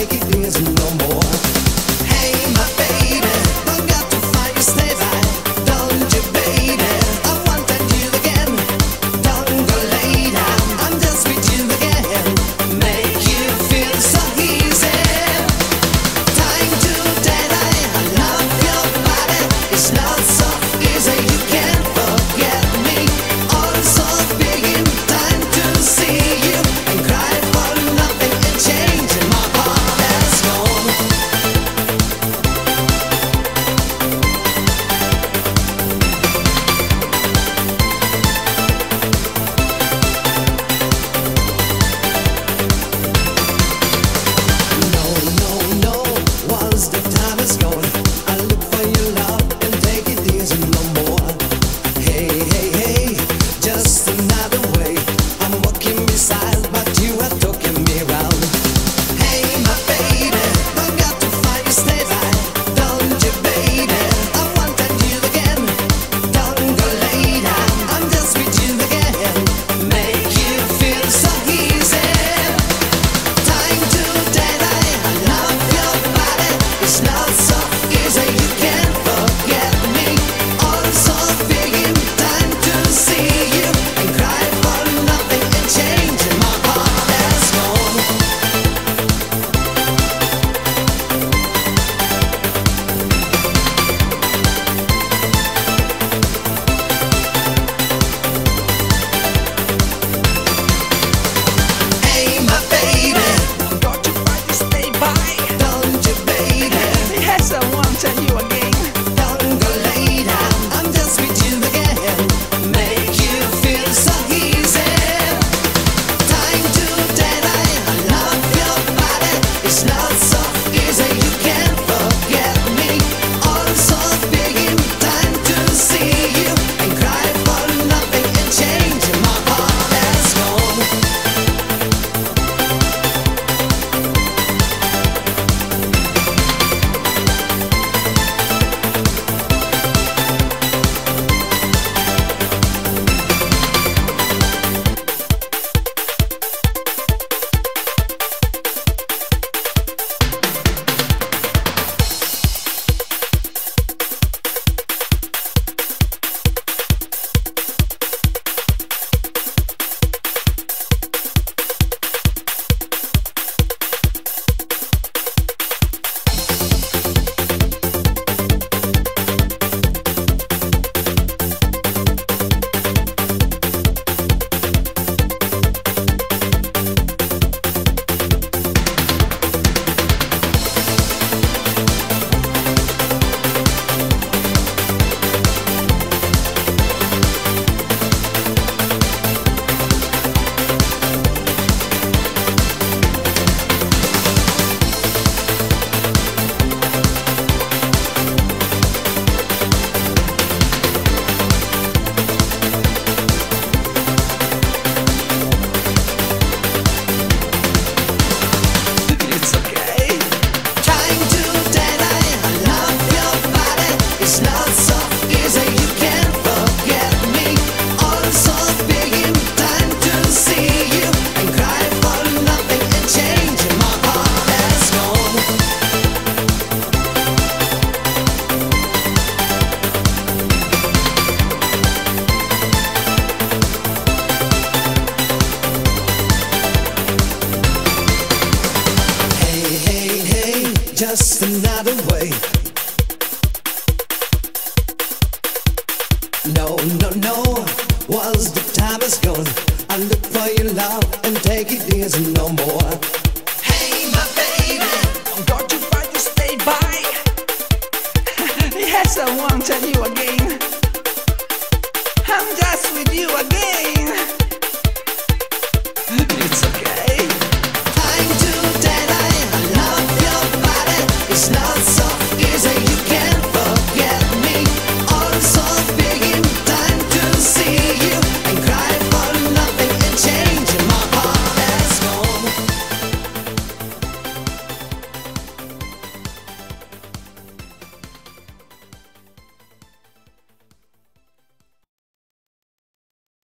make it easy no more. you again. just another way. No, no, no, once the time is gone, I look for your love and take it easy no more. Hey, my baby, I'm going to find you, stay by. yes, I won't tell you again.